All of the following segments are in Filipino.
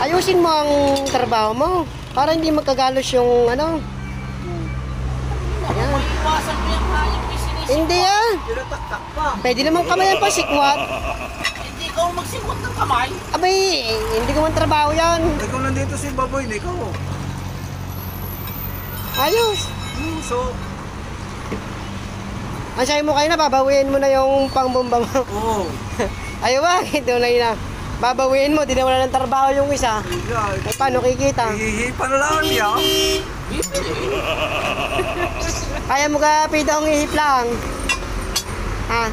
Ayusin mo ang trabaho mo para hindi magkagalos yung ano. Hindi ah. Tinataktak pa. Pwede naman kamay pa sikwat. Hindi ka magsimot ng kamay. Abay, hindi ko man trabaho yan. Ikaw nandito si Baboy, na ikaw. Ayos. Hmm, so, Ang sabi mo kayo na, babawiin mo na yung pangbomba mo. oo. Ayaw ba? Tunay na. Babawiin mo, di na wala ng trabaho yung isa. Eh, paano kikita? Hihipa na lang niya. Kaya mo ka pito ang ihip lang. Ha?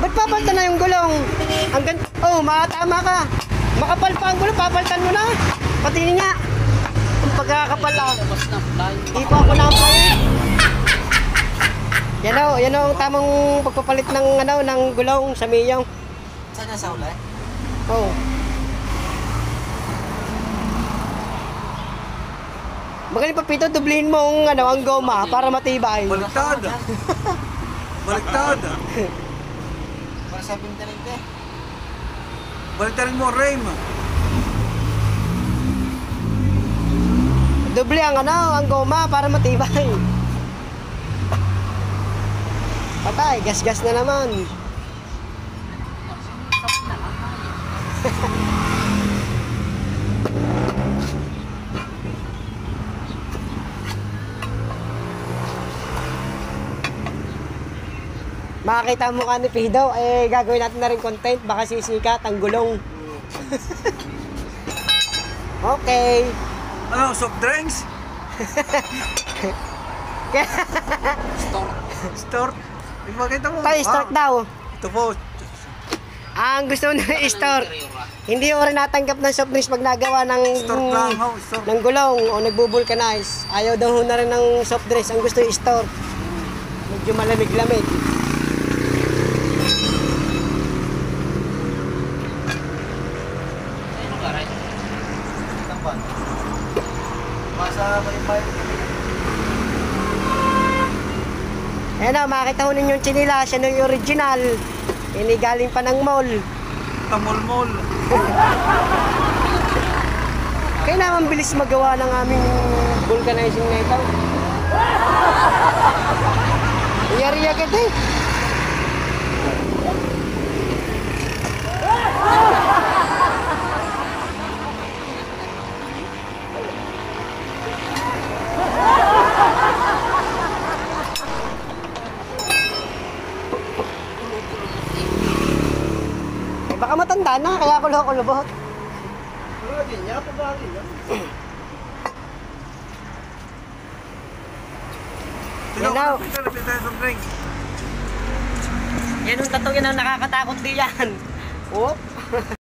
Ba't papaltan na yung gulong? Ang gan... Oh, makatama ka. Makapal pa ang gulong, papaltan mo na. Pati niya. Ang pagkakapal na fly. Ipo ako na ang. Yan o, yan o ang tamang pagpapalit ng ano ng gulong sa miyong. Saan nasa ulay? Oh. Magaling pa pito, dublihin mo ang ano ang goma para matibay. Baliktad. Baliktad. Para sa bintarin ka. Baliktarin mo, Rame. Doble ang ano, ang goma para matibay. Patay, gas-gas na naman. Makakita mo ka ni Pido, eh gagawin natin na rin content, baka sisikat ang gulong. okay. Ano, soft drinks? Store. Store? Ipakita mo. Tayo, start daw. Ito po. Ang gusto mo na i-store. Hindi ko rin natanggap ng soft drinks pag nagawa ng Store lang, ho. Store. ng gulong o nagbubulkanize. Ayaw daw ho na rin ng soft drinks. Ang gusto i-store. Medyo malamig-lamig. Ano ka, right? Ayan na, makita ho ninyo yung chinila. Siya na yung original. Ini galing pa ng mall. Tamol-mol. Kaya naman bilis magawa ng aming vulcanizing na ito. Iyari agad eh. Eh, baka matanda na, kaya ko loko lubot. Wala din niya, pabali niya. Yan na. Pita na pita soft drinks. Yan yung tattoo yan ang nakakatakot di yan. Oh.